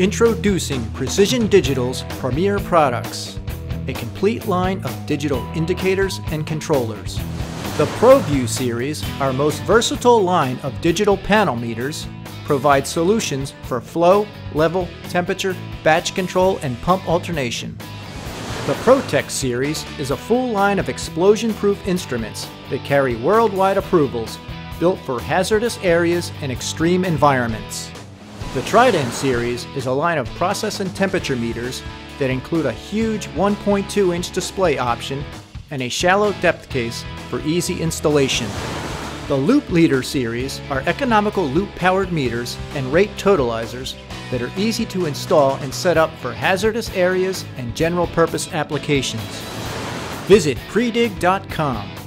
Introducing Precision Digital's premier products, a complete line of digital indicators and controllers. The ProVu series, our most versatile line of digital panel meters, provides solutions for flow, level, temperature, batch control, and pump alternation. The ProtEX series is a full line of explosion-proof instruments that carry worldwide approvals built for hazardous areas and extreme environments. The Trident series is a line of process and temperature meters that include a huge 1.2 inch display option and a shallow depth case for easy installation. The Loop Leader series are economical loop powered meters and rate totalizers that are easy to install and set up for hazardous areas and general purpose applications. Visit predig.com